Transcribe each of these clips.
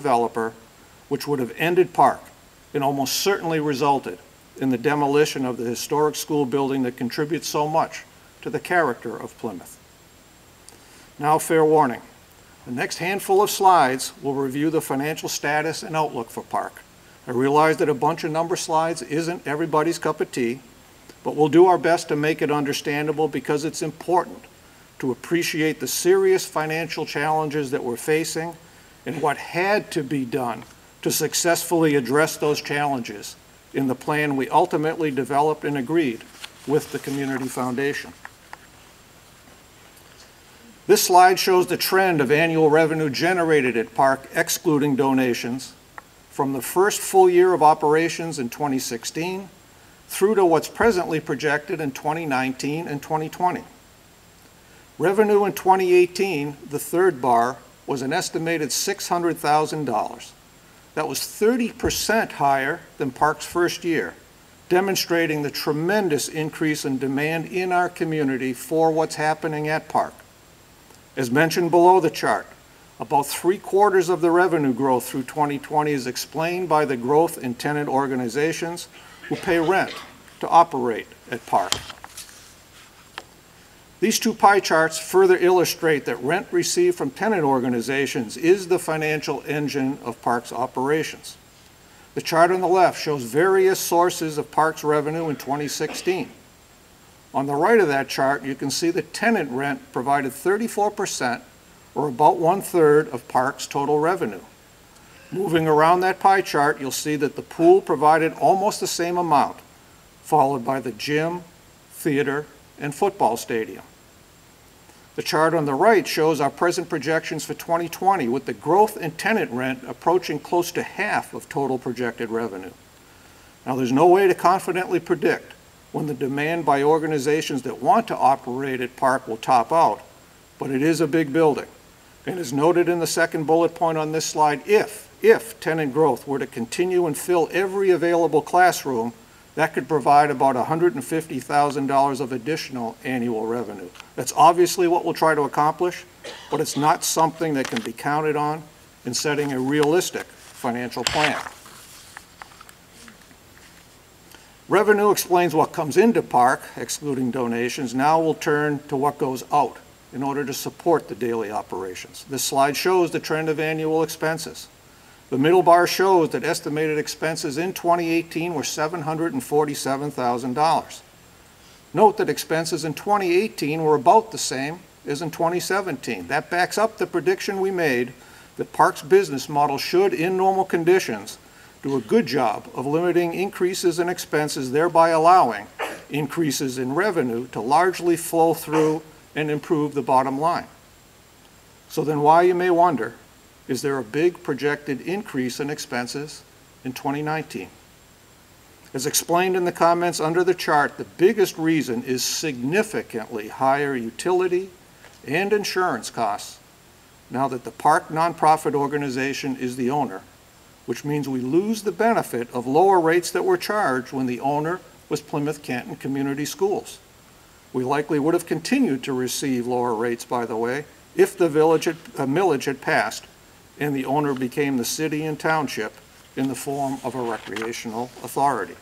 developer, which would have ended PARC and almost certainly resulted in the demolition of the historic school building that contributes so much to the character of Plymouth. Now, fair warning. The next handful of slides will review the financial status and outlook for PARC. I realize that a bunch of number slides isn't everybody's cup of tea, but we'll do our best to make it understandable because it's important to appreciate the serious financial challenges that we're facing and what had to be done to successfully address those challenges in the plan we ultimately developed and agreed with the Community Foundation. This slide shows the trend of annual revenue generated at PARC excluding donations from the first full year of operations in 2016 through to what's presently projected in 2019 and 2020. Revenue in 2018, the third bar, was an estimated $600,000. That was 30% higher than PARC's first year, demonstrating the tremendous increase in demand in our community for what's happening at PARC. As mentioned below the chart, about three quarters of the revenue growth through 2020 is explained by the growth in tenant organizations who pay rent to operate at PARC. These two pie charts further illustrate that rent received from tenant organizations is the financial engine of PARC's operations. The chart on the left shows various sources of PARC's revenue in 2016. On the right of that chart, you can see that tenant rent provided 34%, or about one-third of PARC's total revenue. Moving around that pie chart, you'll see that the pool provided almost the same amount, followed by the gym, theater, and football stadium. The chart on the right shows our present projections for 2020 with the growth in tenant rent approaching close to half of total projected revenue. Now there's no way to confidently predict when the demand by organizations that want to operate at PARC will top out, but it is a big building. And as noted in the second bullet point on this slide, if, if tenant growth were to continue and fill every available classroom, that could provide about $150,000 of additional annual revenue. That's obviously what we'll try to accomplish, but it's not something that can be counted on in setting a realistic financial plan. Revenue explains what comes into PARC, excluding donations. Now we'll turn to what goes out in order to support the daily operations. This slide shows the trend of annual expenses. The middle bar shows that estimated expenses in 2018 were $747,000. Note that expenses in 2018 were about the same as in 2017. That backs up the prediction we made that PARC's business model should, in normal conditions, do a good job of limiting increases in expenses, thereby allowing increases in revenue to largely flow through and improve the bottom line. So then why, you may wonder, is there a big projected increase in expenses in 2019. As explained in the comments under the chart, the biggest reason is significantly higher utility and insurance costs now that the PARC nonprofit organization is the owner, which means we lose the benefit of lower rates that were charged when the owner was Plymouth Canton Community Schools. We likely would have continued to receive lower rates, by the way, if the village had, uh, millage had passed and the owner became the city and township in the form of a recreational authority.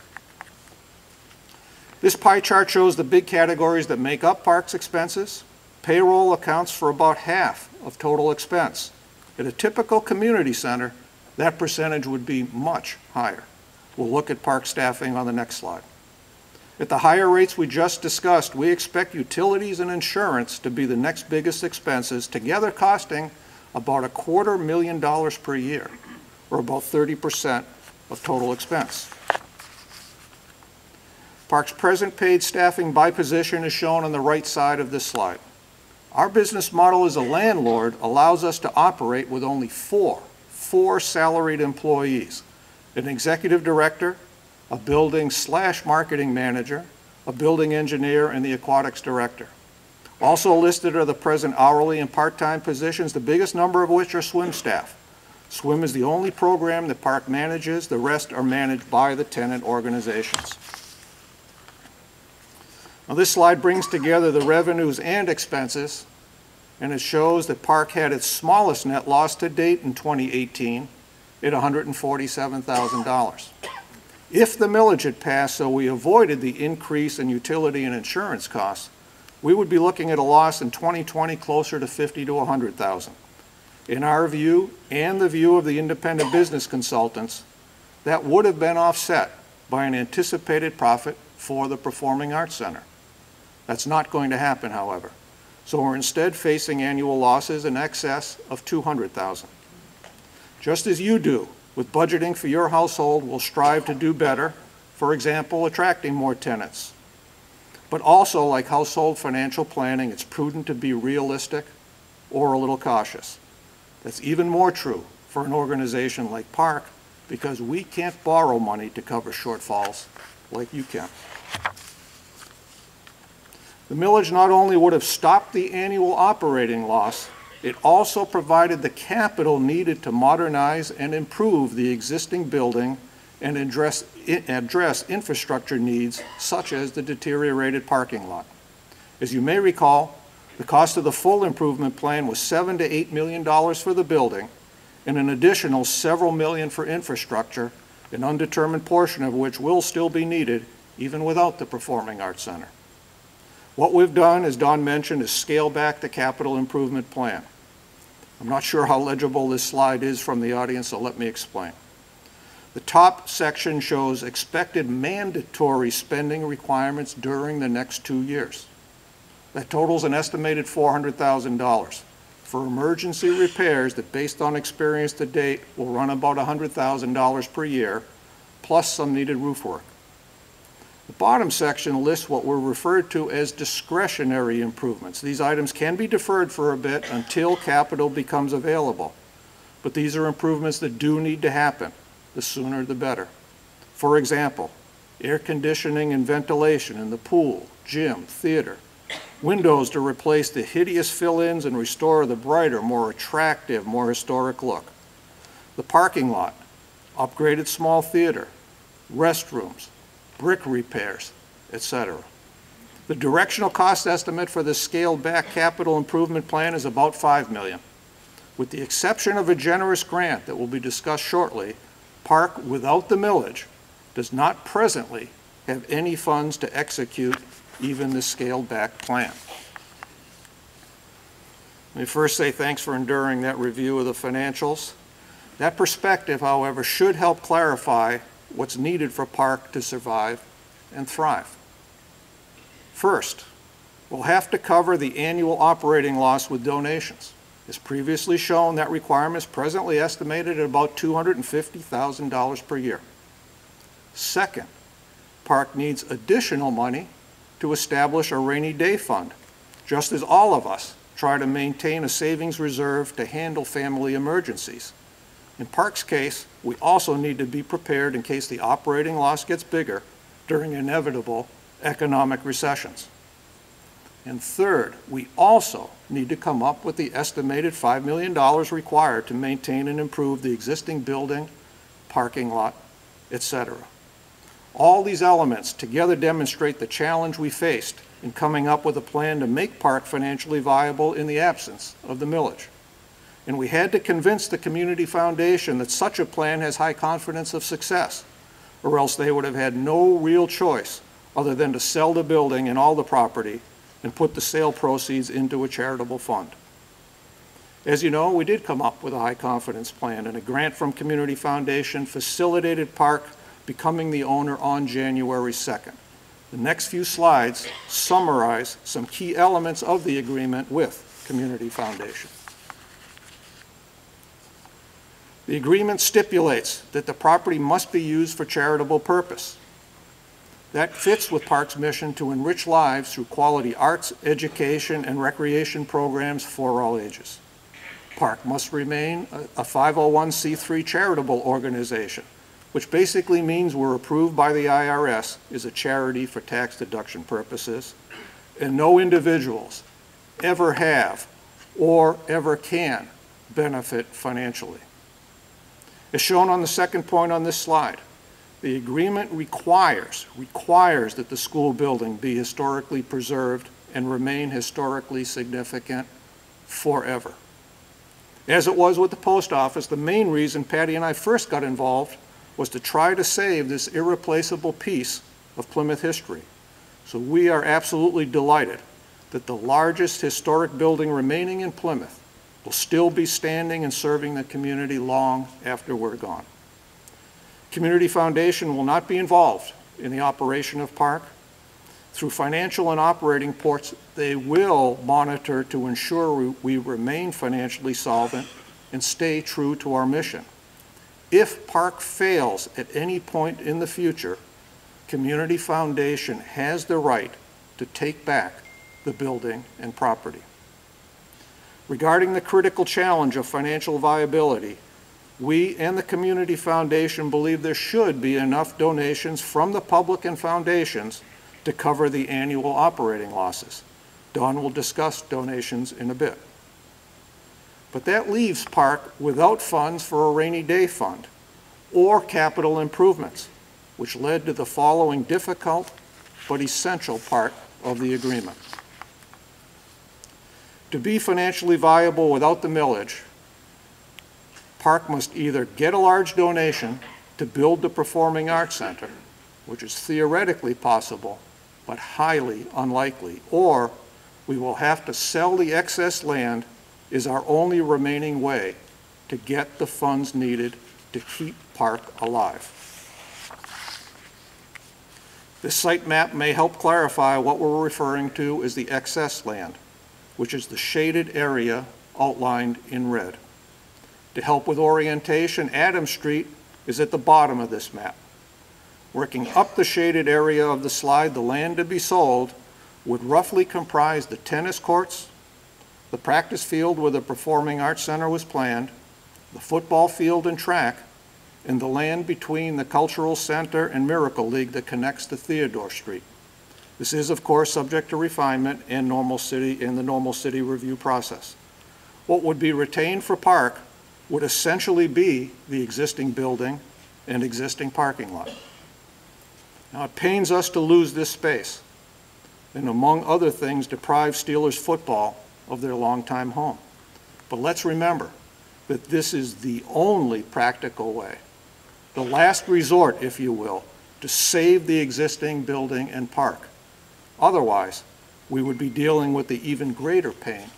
This pie chart shows the big categories that make up PARC's expenses. Payroll accounts for about half of total expense. At a typical community center, that percentage would be much higher. We'll look at PARC staffing on the next slide. At the higher rates we just discussed, we expect utilities and insurance to be the next biggest expenses, together costing about a quarter million dollars per year, or about 30% of total expense. PARC's present paid staffing by position is shown on the right side of this slide. Our business model as a landlord allows us to operate with only four, four salaried employees, an executive director, a building slash marketing manager, a building engineer, and the aquatics director. Also listed are the present hourly and part-time positions, the biggest number of which are swim staff. Swim is the only program the PARC manages. The rest are managed by the tenant organizations. Now this slide brings together the revenues and expenses, and it shows that PARC had its smallest net loss to date in 2018 at $147,000. If the millage had passed so we avoided the increase in utility and insurance costs, we would be looking at a loss in 2020 closer to 50 to 100,000. In our view, and the view of the independent business consultants, that would have been offset by an anticipated profit for the Performing Arts Center. That's not going to happen, however. So we're instead facing annual losses in excess of 200,000. Just as you do with budgeting for your household, we'll strive to do better, for example, attracting more tenants. But also, like household financial planning, it's prudent to be realistic or a little cautious. That's even more true for an organization like PARC because we can't borrow money to cover shortfalls like you can. The millage not only would have stopped the annual operating loss, it also provided the capital needed to modernize and improve the existing building and address, address infrastructure needs such as the deteriorated parking lot. As you may recall, the cost of the full improvement plan was seven to eight million dollars for the building and an additional several million for infrastructure, an undetermined portion of which will still be needed even without the Performing Arts Center. What we've done, as Don mentioned, is scale back the capital improvement plan. I'm not sure how legible this slide is from the audience, so let me explain. The top section shows expected mandatory spending requirements during the next two years. That totals an estimated $400,000 for emergency repairs that, based on experience to date, will run about $100,000 per year, plus some needed roof work. The bottom section lists what were referred to as discretionary improvements. These items can be deferred for a bit until capital becomes available. But these are improvements that do need to happen. The sooner the better. For example, air conditioning and ventilation in the pool, gym, theater. Windows to replace the hideous fill-ins and restore the brighter, more attractive, more historic look. The parking lot, upgraded small theater, restrooms, brick repairs, etc. The directional cost estimate for the scaled back capital improvement plan is about 5 million. With the exception of a generous grant that will be discussed shortly, PARC without the millage does not presently have any funds to execute even the scaled back plan. Let me first say thanks for enduring that review of the financials. That perspective, however, should help clarify what's needed for PARC to survive and thrive. First, we'll have to cover the annual operating loss with donations. As previously shown, that requirement is presently estimated at about $250,000 per year. Second, PARC needs additional money to establish a rainy day fund, just as all of us try to maintain a savings reserve to handle family emergencies. In PARC's case, we also need to be prepared in case the operating loss gets bigger during inevitable economic recessions. And third, we also need to come up with the estimated $5 million required to maintain and improve the existing building, parking lot, etc. All these elements together demonstrate the challenge we faced in coming up with a plan to make PARC financially viable in the absence of the millage and we had to convince the Community Foundation that such a plan has high confidence of success, or else they would have had no real choice other than to sell the building and all the property and put the sale proceeds into a charitable fund. As you know, we did come up with a high confidence plan, and a grant from Community Foundation facilitated PARC becoming the owner on January 2nd. The next few slides summarize some key elements of the agreement with Community Foundation. The agreement stipulates that the property must be used for charitable purpose. That fits with PARC's mission to enrich lives through quality arts, education, and recreation programs for all ages. PARC must remain a 501c3 charitable organization, which basically means we're approved by the IRS as a charity for tax deduction purposes, and no individuals ever have or ever can benefit financially. As shown on the second point on this slide, the agreement requires, requires that the school building be historically preserved and remain historically significant forever. As it was with the post office, the main reason Patty and I first got involved was to try to save this irreplaceable piece of Plymouth history. So we are absolutely delighted that the largest historic building remaining in Plymouth will still be standing and serving the community long after we're gone. Community Foundation will not be involved in the operation of PARC. Through financial and operating ports, they will monitor to ensure we, remain financially solvent and stay true to our mission. If PARC fails at any point in the future, Community Foundation has the right to take back the building and property. Regarding the critical challenge of financial viability, we and the Community Foundation believe there should be enough donations from the public and foundations to cover the annual operating losses. Don will discuss donations in a bit. But that leaves PARC without funds for a rainy day fund or capital improvements, which led to the following difficult but essential part of the agreement. To be financially viable without the millage, PARC must either get a large donation to build the Performing Arts Center, which is theoretically possible, but highly unlikely, or we will have to sell the excess land is our only remaining way to get the funds needed to keep PARC alive. This site map may help clarify what we're referring to as the excess land, which is the shaded area outlined in red. To help with orientation, Adams Street is at the bottom of this map. Working up the shaded area of the slide, the land to be sold would roughly comprise the tennis courts, the practice field where the Performing Arts Center was planned, the football field and track, and the land between the Cultural Center and Miracle League that connects to Theodore Street. This is, of course, subject to refinement and normal city in the normal city review process. What would be retained for PARC would essentially be the existing building and existing parking lot. Now, it pains us to lose this space and, among other things, deprive Steelers football of their longtime home. But let's remember that this is the only practical way, the last resort, if you will, to save the existing building and PARC. Otherwise, we would be dealing with the even greater pain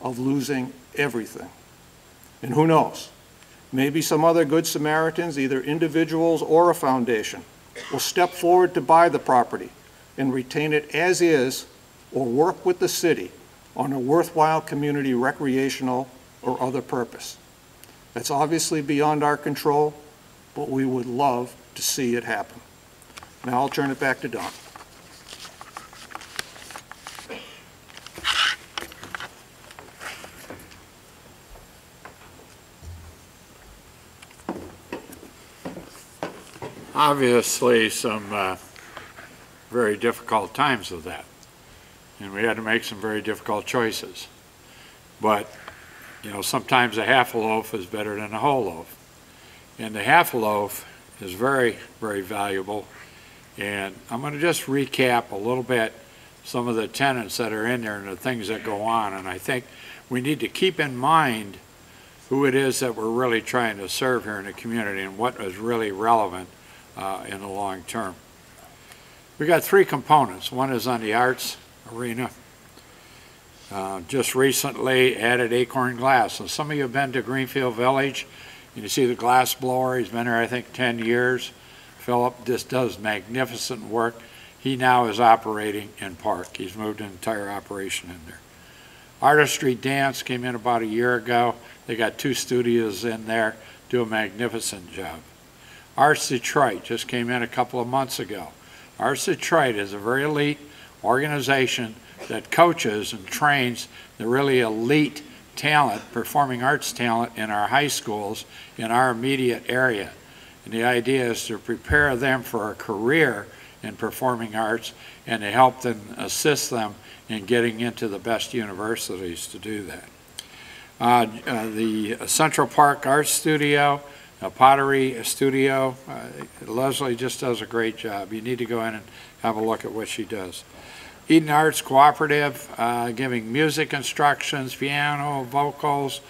of losing everything. And who knows? Maybe some other good Samaritans, either individuals or a foundation, will step forward to buy the property and retain it as is or work with the city on a worthwhile community recreational or other purpose. That's obviously beyond our control, but we would love to see it happen. Now I'll turn it back to Don. Obviously some uh, very difficult times with that. And we had to make some very difficult choices. But, you know, sometimes a half a loaf is better than a whole loaf. And the half a loaf is very, very valuable. And I'm going to just recap a little bit some of the tenants that are in there and the things that go on. And I think we need to keep in mind who it is that we're really trying to serve here in the community and what is really relevant uh, in the long term. We got three components. One is on the arts arena. Uh, just recently added Acorn Glass. So some of you have been to Greenfield Village and you see the glass blower. He's been there, I think, 10 years. Philip just does magnificent work. He now is operating in PARC. He's moved an entire operation in there. Artistry Dance came in about a year ago. They got two studios in there, do a magnificent job. Arts Detroit just came in a couple of months ago. Arts Detroit is a very elite organization that coaches and trains the really elite talent, performing arts talent in our high schools in our immediate area. And the idea is to prepare them for a career in performing arts and to help them assist them in getting into the best universities to do that. Uh, uh, the Central Park Arts Studio a pottery studio. Uh, Leslie just does a great job. You need to go in and have a look at what she does. Eden Arts Cooperative, uh, giving music instructions, piano, vocals,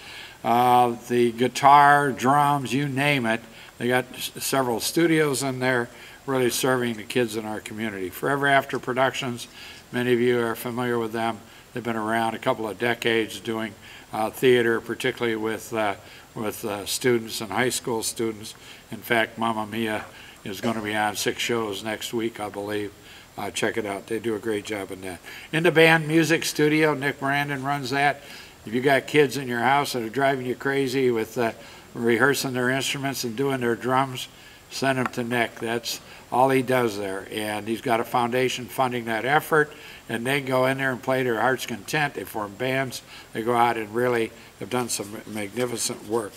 uh, the guitar, drums, you name it. They got several studios in there, really serving the kids in our community. Forever After Productions, many of you are familiar with them. They've been around a couple of decades doing uh, theater, particularly with, uh, with uh, students and high school students. In fact, Mamma Mia is going to be on six shows next week, I believe. Uh, check it out. They do a great job in that. In the band music studio, Nick Brandon runs that. If you got kids in your house that are driving you crazy with uh, rehearsing their instruments and doing their drums, send them to Nick. That's all he does there. And he's got a foundation funding that effort. And they go in there and play their heart's content. They form bands. They go out and really have done some magnificent work.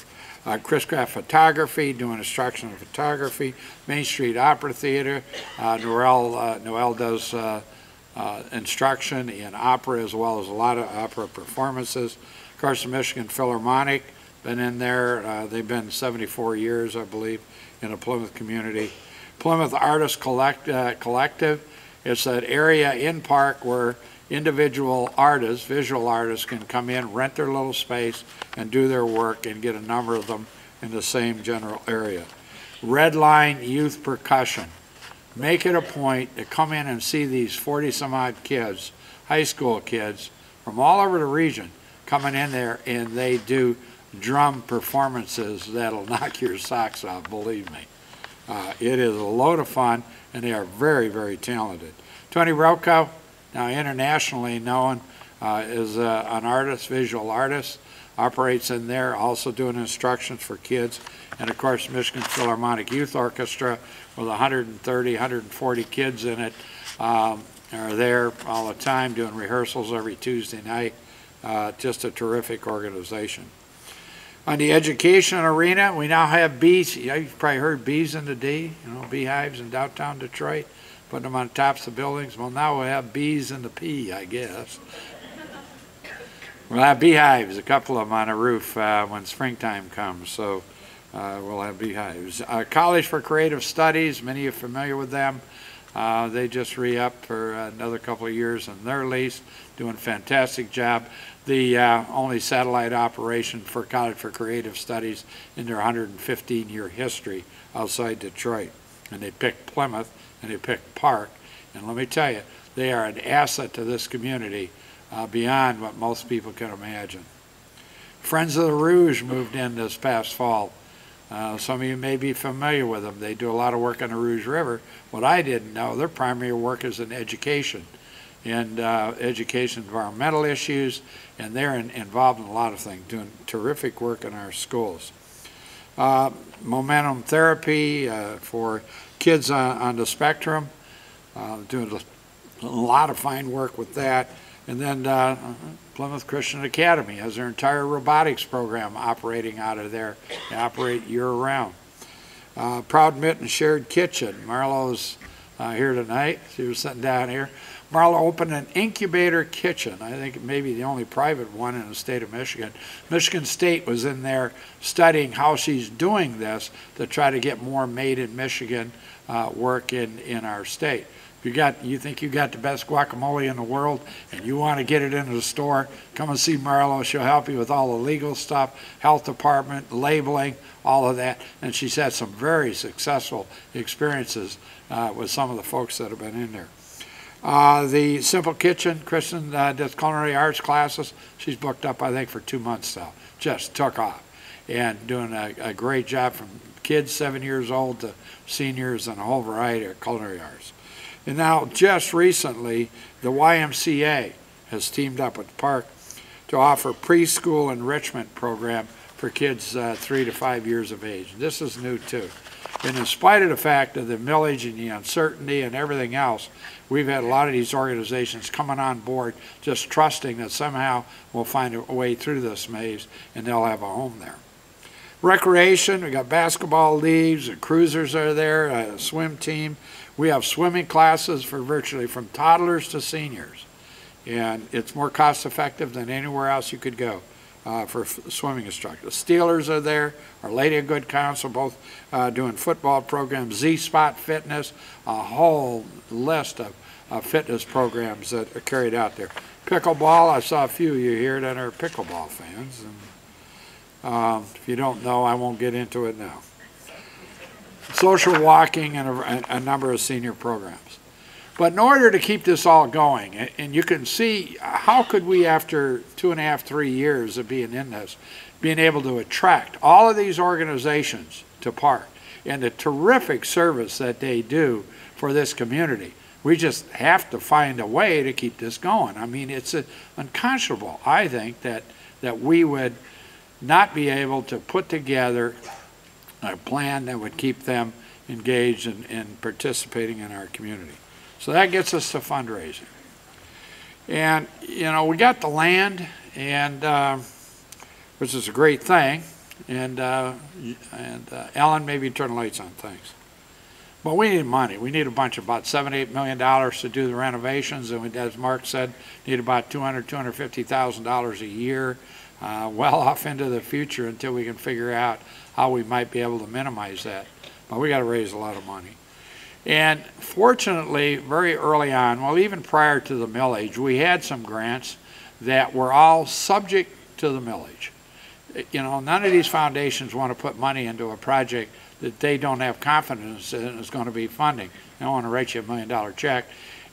Uh, Chris Craft Photography, doing instructional photography. Main Street Opera Theater. Uh, Noel, uh, Noel does uh, uh, instruction in opera as well as a lot of opera performances. The Michigan Philharmonic, been in there. Uh, they've been 74 years, I believe, in the Plymouth community. Plymouth Artist Collect, uh, Collective, it's that area in PARC where individual artists, visual artists, can come in, rent their little space, and do their work and get a number of them in the same general area. Red Line Youth Percussion. Make it a point to come in and see these 40-some-odd kids, high school kids, from all over the region, coming in there, and they do drum performances that'll knock your socks off, believe me. Uh, It is a load of fun, and they are very, very talented. Tony Rocco, now internationally known, uh, is uh, an artist, visual artist, operates in there, also doing instructions for kids. And of course, Michigan Philharmonic Youth Orchestra with 130, 140 kids in it, um, are there all the time doing rehearsals every Tuesday night. Uh, Just a terrific organization. On the education arena, we now have bees, you've probably heard bees in the D, you know, beehives in downtown Detroit, putting them on tops of buildings. Well, now we have bees in the P, I guess. We'll have beehives, a couple of them on a roof uh, when springtime comes, so uh, we'll have beehives. Uh, College for Creative Studies, many of you are familiar with them. Uh, They just re-upped for another couple of years on their lease, doing a fantastic job the uh, only satellite operation for College for Creative Studies in their 115-year history outside Detroit. And they picked Plymouth and they picked PARC. And let me tell you, they are an asset to this community uh, beyond what most people can imagine. Friends of the Rouge moved in this past fall. Uh, some of you may be familiar with them. They do a lot of work on the Rouge River. What I didn't know, their primary work is in education and uh, education, environmental issues, and they're in, involved in a lot of things, doing terrific work in our schools. Uh, momentum therapy uh, for kids on, on the spectrum, uh, doing a, lot of fine work with that. And then uh, Plymouth Christian Academy has their entire robotics program operating out of there. They operate year-round. Uh, Proud Mitten Shared Kitchen, Marlo's uh, here tonight. She was sitting down here. Marla opened an incubator kitchen. I think maybe the only private one in the state of Michigan. Michigan State was in there studying how she's doing this to try to get more made in Michigan uh, work in, in our state. If you got, you think you got the best guacamole in the world and you want to get it into the store, come and see Marlo. She'll help you with all the legal stuff, health department, labeling, all of that. And she's had some very successful experiences uh, with some of the folks that have been in there. Uh, the Simple Kitchen, Kristen uh, does culinary arts classes. She's booked up, I think, for two months now. Just took off and doing a, a great job from kids seven years old to seniors and a whole variety of culinary arts. And now, just recently, the YMCA has teamed up with the PARC to offer preschool enrichment program for kids uh, three to five years of age. This is new too. And in spite of the fact of the millage and the uncertainty and everything else, we've had a lot of these organizations coming on board just trusting that somehow we'll find a way through this maze and they'll have a home there. Recreation, we got basketball leagues, the cruisers are there, a swim team. We have swimming classes for virtually from toddlers to seniors. And it's more cost effective than anywhere else you could go uh, for swimming instructors. Steelers are there, Our Lady of Good Counsel, both uh, doing football programs, Z Spot Fitness, a whole list of uh, fitness programs that are carried out there. Pickleball, I saw a few of you here that are pickleball fans. And Um, If you don't know, I won't get into it now. Social walking and a, a number of senior programs. But in order to keep this all going, and you can see, how could we, after two and a half, three years of being in this, being able to attract all of these organizations to PARC and the terrific service that they do for this community? We just have to find a way to keep this going. I mean, it's unconscionable, I think, that, that we would not be able to put together a plan that would keep them engaged and, and participating in our community. So that gets us to fundraising. And, you know, we got the land and, um, which is a great thing. And, uh, and uh, Ellen, maybe turn the lights on, thanks. But we need money. We need a bunch, of about seven, eight million dollars to do the renovations. And we, as Mark said, need about two hundred, two hundred fifty thousand dollars a year, uh, well off into the future until we can figure out how we might be able to minimize that. But we gotta raise a lot of money. And fortunately, very early on, well, even prior to the millage, we had some grants that were all subject to the millage. You know, none of these foundations want to put money into a project that they don't have confidence in is going to be funding. They want to write you a million dollar check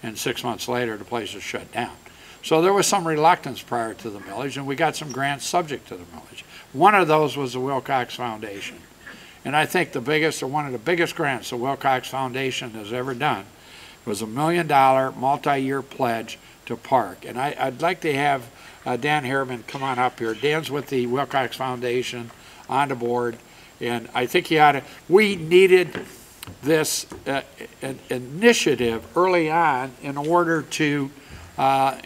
and six months later the place is shut down. So there was some reluctance prior to the millage and we got some grants subject to the millage. One of those was the Wilcox Foundation. And I think the biggest, or one of the biggest grants the Wilcox Foundation has ever done was a million dollar, multi-year pledge to PARC. And I, I'd like to have uh, Dan Harriman come on up here. Dan's with the Wilcox Foundation on the board. And I think he ought to, we needed this uh, initiative early on in order to uh,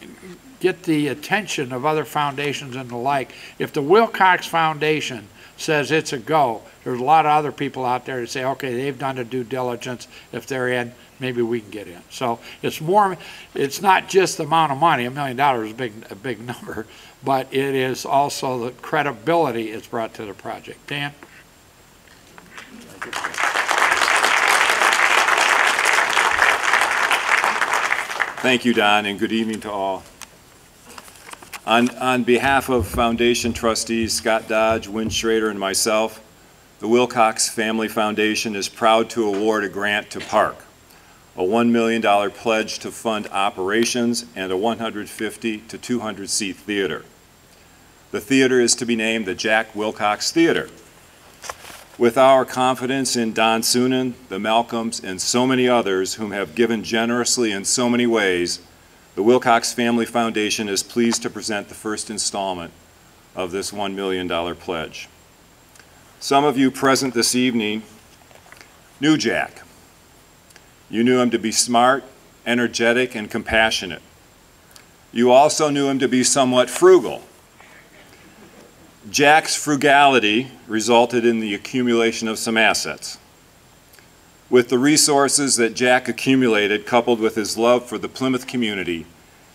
get the attention of other foundations and the like. If the Wilcox Foundation says it's a go, there's a lot of other people out there that say, okay, they've done the due diligence. If they're in, maybe we can get in. So it's more, it's not just the amount of money, a million dollars is a big, a big number, but it is also the credibility it's brought to the project. Dan? Thank you, Don, and good evening to all. On, on behalf of Foundation trustees Scott Dodge, Win Schrader, and myself, the Wilcox Family Foundation is proud to award a grant to PARC, a $1 million pledge to fund operations and a 150 to 200 seat theater. The theater is to be named the Jack Wilcox Theater. With our confidence in Don Soenen, the Malcolms, and so many others whom have given generously in so many ways, the Wilcox Family Foundation is pleased to present the first installment of this $1 million pledge. Some of you present this evening knew Jack. You knew him to be smart, energetic, and compassionate. You also knew him to be somewhat frugal. Jack's frugality resulted in the accumulation of some assets. With the resources that Jack accumulated, coupled with his love for the Plymouth community,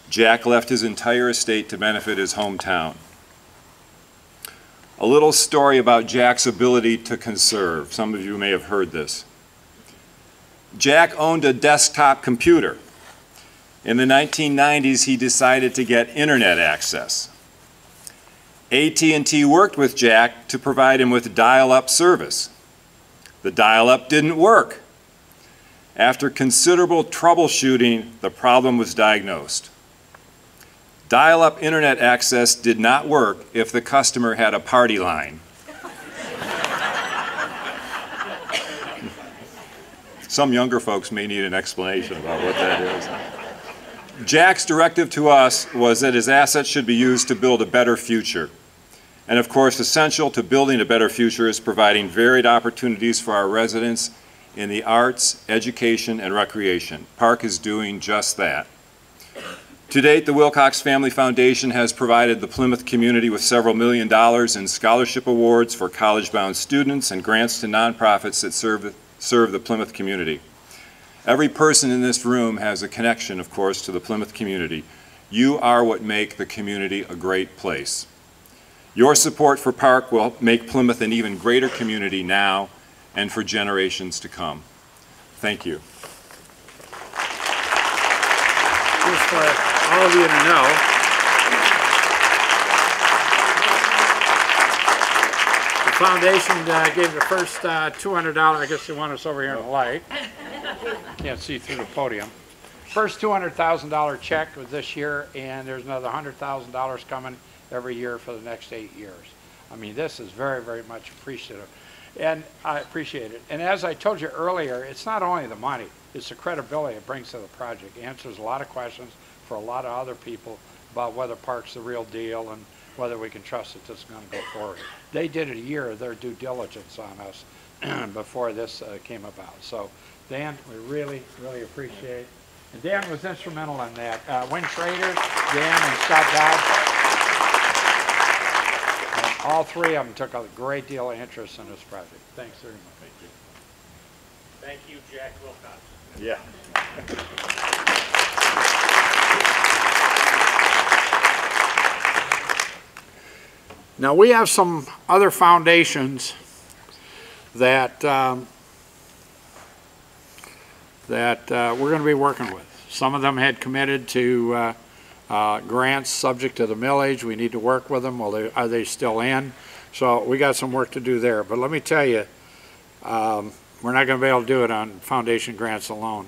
Jack left his entire estate to benefit his hometown. A little story about Jack's ability to conserve. Some of you may have heard this. Jack owned a desktop computer. In the 1990s, he decided to get internet access. AT&T worked with Jack to provide him with dial-up service. The dial-up didn't work. After considerable troubleshooting, the problem was diagnosed. Dial-up internet access did not work if the customer had a party line. Some younger folks may need an explanation about what that is. Jack's directive to us was that his assets should be used to build a better future. And of course, essential to building a better future is providing varied opportunities for our residents in the arts, education, and recreation. PARC is doing just that. To date, the Wilcox Family Foundation has provided the Plymouth community with several million dollars in scholarship awards for college-bound students and grants to nonprofits that serve, serve the Plymouth community. Every person in this room has a connection, of course, to the Plymouth community. You are what make the community a great place. Your support for PARC will make Plymouth an even greater community now and for generations to come. Thank you. Just for all of you to know, foundation uh, gave the first uh, $200, I guess they want us over here in the light. Can't see through the podium. First $200,000 check was this year, and there's another $100,000 coming every year for the next eight years. I mean, this is very, very much appreciative, and I appreciate it. And as I told you earlier, it's not only the money, it's the credibility it brings to the project. Answers a lot of questions for a lot of other people about whether PARC's the real deal and whether we can trust that this is going to go forward. They did a year of their due diligence on us before this uh, came about. So, Dan, we really, really appreciate and Dan was instrumental in that. Uh, Win Schrader, Dan, and Scott Dodge. And all three of them took a great deal of interest in this project. Thanks very much. Thank you, Jack Wilcox. Yeah. Now, we have some other foundations that, um, that uh, we're going to be working with. Some of them had committed to uh, uh, grants subject to the millage. We need to work with them. Well, they- are they still in? So we got some work to do there. But let me tell you, um, we're not going to be able to do it on foundation grants alone.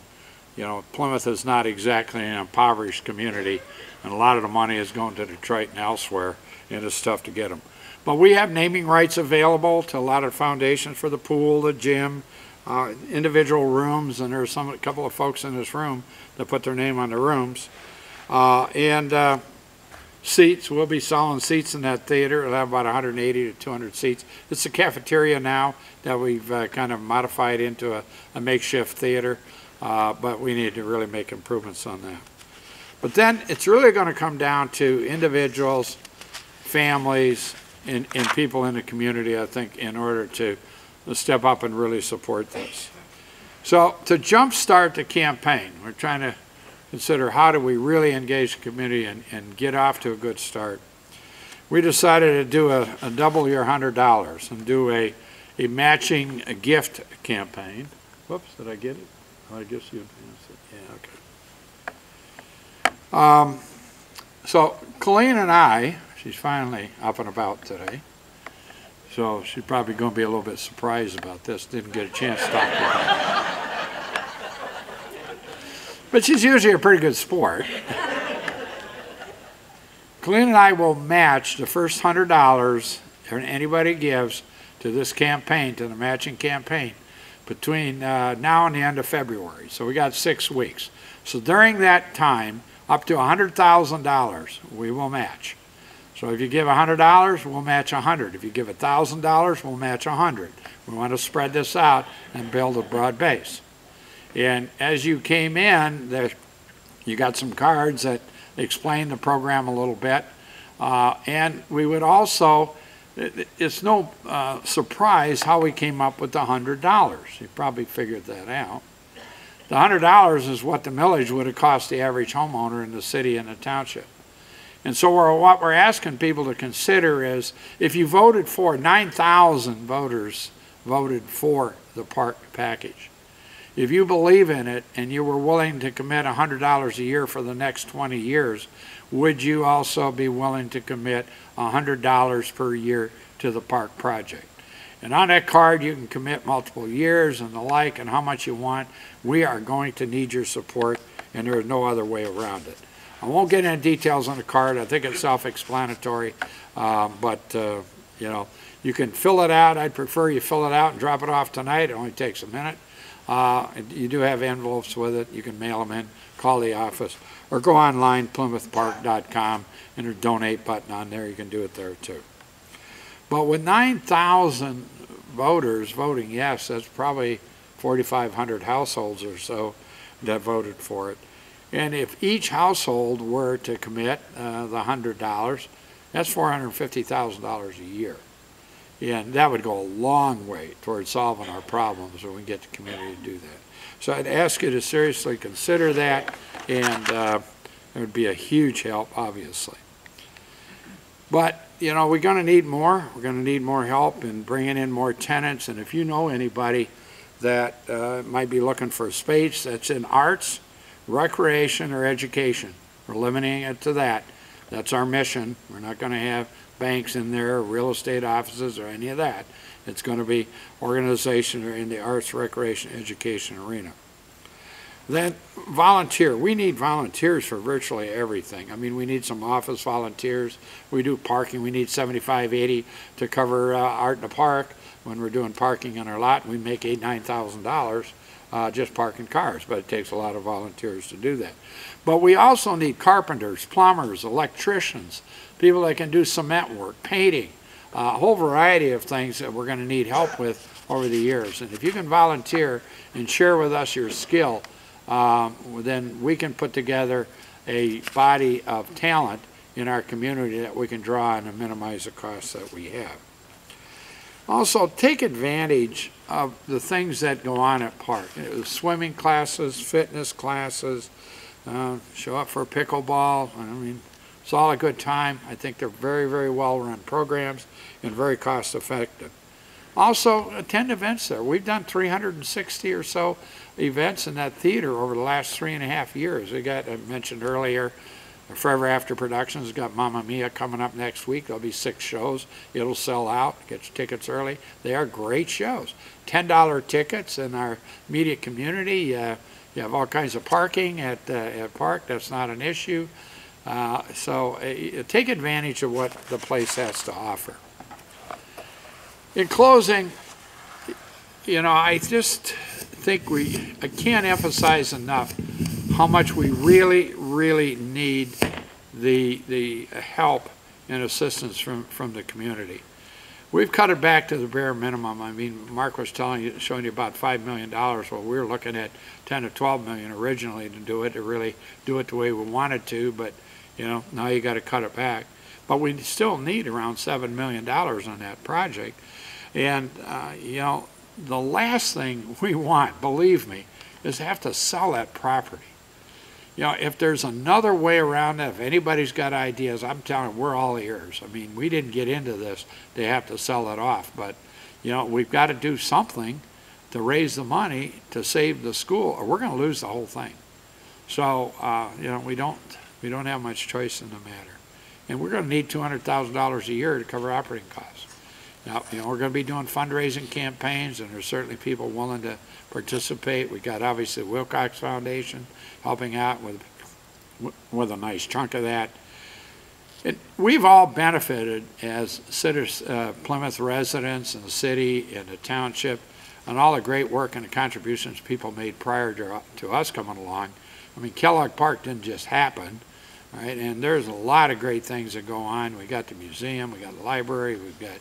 You know, Plymouth is not exactly an impoverished community, and a lot of the money is going to Detroit and elsewhere and it's tough to get them. But we have naming rights available to a lot of foundations for the pool, the gym, uh, individual rooms, and there's some, a couple of folks in this room that put their name on the rooms. Uh, and, uh, seats, we'll be selling seats in that theater. It'll have about 180 to 200 seats. It's a cafeteria now that we've, uh, kind of modified into a, a makeshift theater. Uh, but we need to really make improvements on that. But then it's really gonna come down to individuals, families and, and people in the community, I think, in order to step up and really support this. So to jumpstart the campaign, we're trying to consider how do we really engage the community and, and get off to a good start. We decided to do a, a double your hundred dollars and do a, a matching a gift campaign. Whoops, did I get it? I guess you advanced it, yeah, okay. Um, so Colleen and I, She's finally up and about today. So she's probably going to be a little bit surprised about this. Didn't get a chance to talk to her. But she's usually a pretty good sport. Colleen and I will match the first hundred dollars anybody gives to this campaign, to the matching campaign, between uh, now and the end of February. So we got six weeks. So during that time, up to $100,000, we will match. So if you give $100, we'll match 100. If you give $1,000, we'll match 100. We want to spread this out and build a broad base. And as you came in, there, you got some cards that explain the program a little bit. Uh, and we would also, it, it's no uh, surprise how we came up with the $100. You probably figured that out. The $100 is what the millage would have cost the average homeowner in the city and the township. And so we're, what we're asking people to consider is if you voted for 9,000 voters voted for the PARC package. If you believe in it and you were willing to commit $100 a year for the next 20 years, would you also be willing to commit $100 per year to the PARC project? And on that card, you can commit multiple years and the like and how much you want. We are going to need your support, and there is no other way around it. I won't get into details on the card. I think it's self-explanatory. Uh, but, uh, you know, you can fill it out. I'd prefer you fill it out and drop it off tonight. It only takes a minute. Uh, you do have envelopes with it. You can mail them in, call the office, or go online, plymouthpark.com, and there's a donate button on there. You can do it there too. But with 9,000 voters voting yes, that's probably 4,500 households or so that voted for it. And if each household were to commit uh, the $100, that's $450,000 a year. And that would go a long way towards solving our problems when we get the community to do that. So I'd ask you to seriously consider that, and uh, it would be a huge help, obviously. But, you know, we're going to need more. We're going to need more help in bringing in more tenants. And if you know anybody that uh, might be looking for a space that's in arts, recreation, or education, we're limiting it to that, That's our mission. We're not gonna have banks in there, or real estate offices, or any of that. It's gonna be organization in the arts, recreation, education arena. Then volunteer. We need volunteers for virtually everything. I mean, we need some office volunteers. We do parking. We need 75, 80 to cover uh, art in the park. When we're doing parking on our lot, we make eight, nine thousand dollars uh, just parking cars, but it takes a lot of volunteers to do that. But we also need carpenters, plumbers, electricians, people that can do cement work, painting, uh, a whole variety of things that we're going to need help with over the years. And if you can volunteer and share with us your skill, um, then we can put together a body of talent in our community that we can draw on and minimize the costs that we have. Also, take advantage of the things that go on at PARC. Swimming classes, fitness classes, uh, show up for pickleball. I mean, it's all a good time. I think they're very, very well-run programs and very cost-effective. Also, attend events there. We've done 360 or so events in that theater over the last three and a half years. We got, I mentioned earlier, Forever After Productions has got Mamma Mia coming up next week. There'll be six shows. It'll sell out. Get your tickets early. They are great shows. $10 tickets in our immediate community. Uh, you have all kinds of parking at, uh, at PARC. That's not an issue. Uh, so uh, take advantage of what the place has to offer. In closing, you know, I just think we, I can't emphasize enough how much we really, really need the, the help and assistance from, from the community. We've cut it back to the bare minimum. I mean, Mark was telling you, showing you about $5 million. Well, we were looking at 10 to 12 million originally to do it, to really do it the way we wanted to, but, you know, now you got to cut it back. But we still need around $7 million on that project. And, uh, you know, the last thing we want, believe me, is to have to sell that property. You know, if there's another way around it, if anybody's got ideas, I'm telling you, we're all ears. I mean, we didn't get into this to have to sell it off, but, you know, we've got to do something to raise the money to save the school, or we're going to lose the whole thing. So, uh, you know, we don't, we don't have much choice in the matter. And we're going to need $200,000 a year to cover operating costs. Now, you know, we're going to be doing fundraising campaigns, and there's certainly people willing to participate. We got obviously the Wilcox Foundation helping out with with a nice chunk of that. It, we've all benefited as citizens, uh, Plymouth residents and the city and the township and all the great work and the contributions people made prior to, to us coming along. I mean, Kellogg Park didn't just happen, right? And there's a lot of great things that go on. We got the museum, we got the library, we've got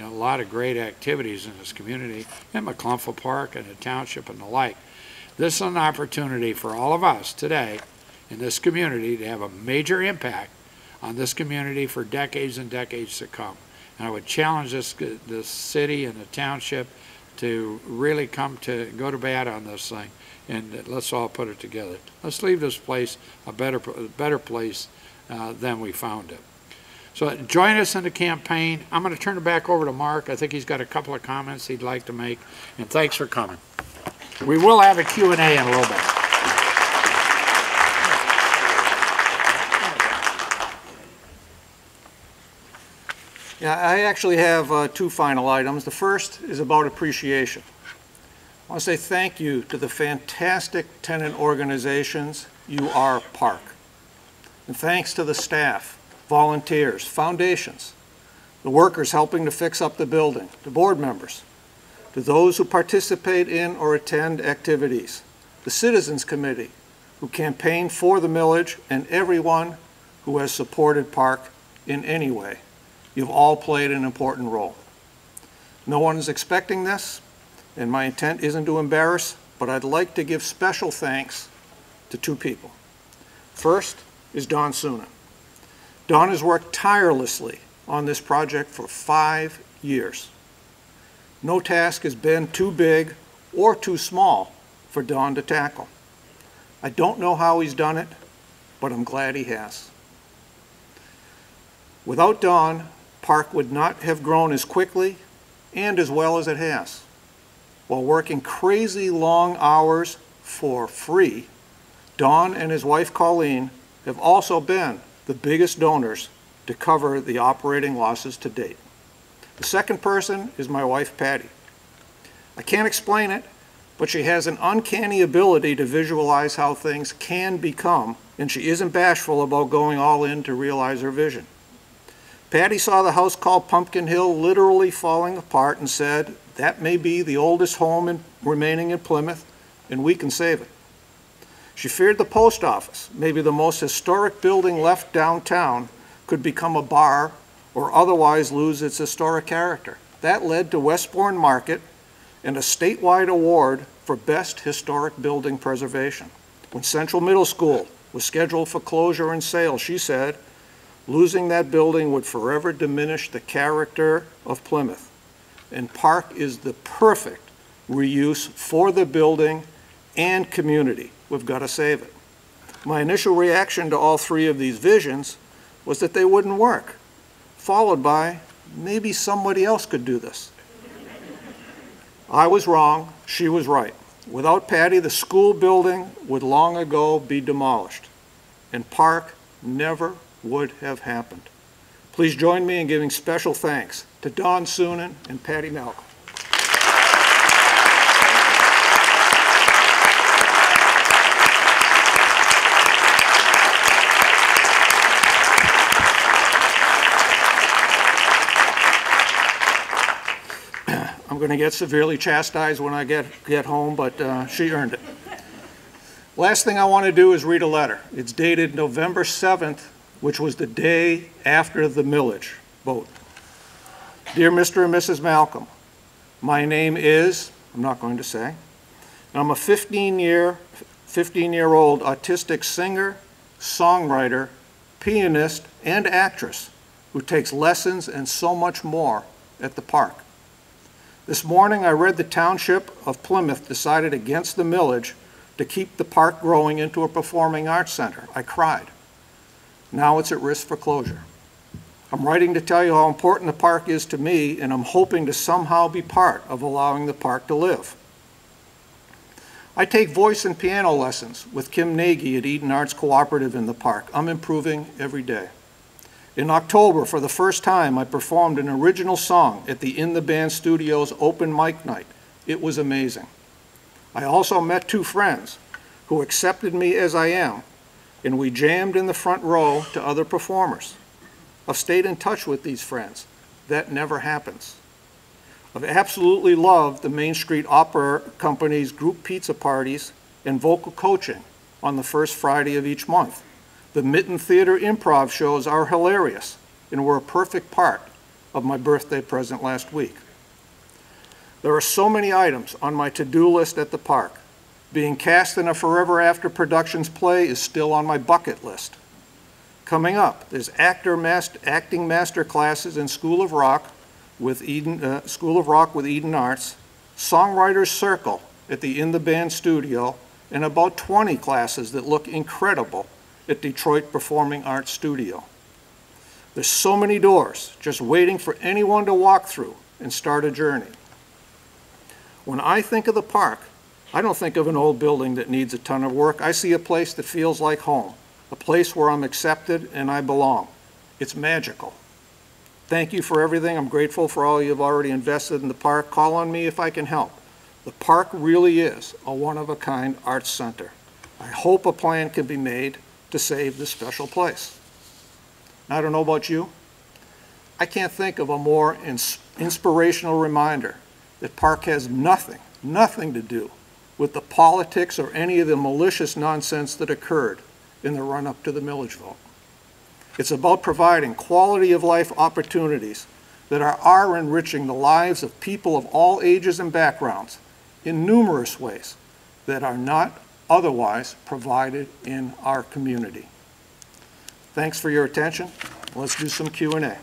you know, a lot of great activities in this community, in McClumpha Park and the township and the like. This is an opportunity for all of us today in this community to have a major impact on this community for decades and decades to come. And I would challenge this, this city and the township to really come to, go to bat on this thing, and let's all put it together. Let's leave this place a better, a better place uh, than we found it. So join us in the campaign. I'm going to turn it back over to Mark. I think he's got a couple of comments he'd like to make, and thanks for coming. We will have a Q&A in a little bit. Yeah, I actually have uh, two final items. The first is about appreciation. I want to say thank you to the fantastic tenant organizations you are PARC. And thanks to the staff, volunteers, foundations, the workers helping to fix up the building, the board members, to those who participate in or attend activities, the Citizens Committee, who campaigned for the millage, and everyone who has supported PARC in any way. You've all played an important role. No one is expecting this, and my intent isn't to embarrass, but I'd like to give special thanks to two people. First is Don Soenen. Don has worked tirelessly on this project for five years. No task has been too big or too small for Don to tackle. I don't know how he's done it, but I'm glad he has. Without Don, PARC would not have grown as quickly and as well as it has. While working crazy long hours for free, Don and his wife Colleen have also been the biggest donors to cover the operating losses to date. The second person is my wife Patty. I can't explain it, but she has an uncanny ability to visualize how things can become, and she isn't bashful about going all in to realize her vision. Patty saw the house called Pumpkin Hill literally falling apart and said, that may be the oldest home in, remaining in Plymouth, and we can save it. She feared the post office, maybe the most historic building left downtown, could become a bar or otherwise lose its historic character. That led to Westborn Market and a statewide award for Best Historic Building Preservation. When Central Middle School was scheduled for closure and sale, she said, losing that building would forever diminish the character of Plymouth. And PARC is the perfect reuse for the building and community. We've got to save it. My initial reaction to all three of these visions was that they wouldn't work, followed by, maybe somebody else could do this. I was wrong, she was right. Without Patty, the school building would long ago be demolished, and PARC never would have happened. Please join me in giving special thanks to Don Soenen and Patty Malcolm. Going to get severely chastised when I get, get home, but uh, she earned it. Last thing I want to do is read a letter. It's dated November 7th, which was the day after the millage vote. Dear Mr. and Mrs. Malcolm, my name is, I'm not going to say, I'm a 15-year, 15-year-old autistic singer, songwriter, pianist, and actress who takes lessons and so much more at the park. This morning, I read the Township of Plymouth decided against the millage to keep the park growing into a performing arts center. I cried. Now it's at risk for closure. I'm writing to tell you how important the park is to me, and I'm hoping to somehow be part of allowing the park to live. I take voice and piano lessons with Kim Nagy at Eden Arts Cooperative in the park. I'm improving every day. In October, for the first time, I performed an original song at the In the Band Studios open mic night. It was amazing. I also met two friends who accepted me as I am, and we jammed in the front row to other performers. I've stayed in touch with these friends. That never happens. I've absolutely loved the Main Street Opera Company's group pizza parties and vocal coaching on the first Friday of each month. The Mitten Theater improv shows are hilarious and were a perfect part of my birthday present last week. There are so many items on my to-do list at the park. Being cast in a Forever After Productions play is still on my bucket list. Coming up, there's actor master, acting master classes in School of Rock with Eden, uh, School of Rock with Eden Arts, Songwriters Circle at the In the Band Studio, and about 20 classes that look incredible at Detroit Performing Arts Studio. There's so many doors just waiting for anyone to walk through and start a journey. When I think of the park, I don't think of an old building that needs a ton of work. I see a place that feels like home, a place where I'm accepted and I belong. It's magical. Thank you for everything. I'm grateful for all you've already invested in the park. Call on me if I can help. The park really is a one-of-a-kind arts center. I hope a plan can be made to save this special place. I don't know about you. I can't think of a more ins inspirational reminder that PARC has nothing, nothing to do with the politics or any of the malicious nonsense that occurred in the run-up to the millage vote. It's about providing quality of life opportunities that are, are enriching the lives of people of all ages and backgrounds in numerous ways that are not otherwise provided in our community. Thanks for your attention. Let's do some Q&A.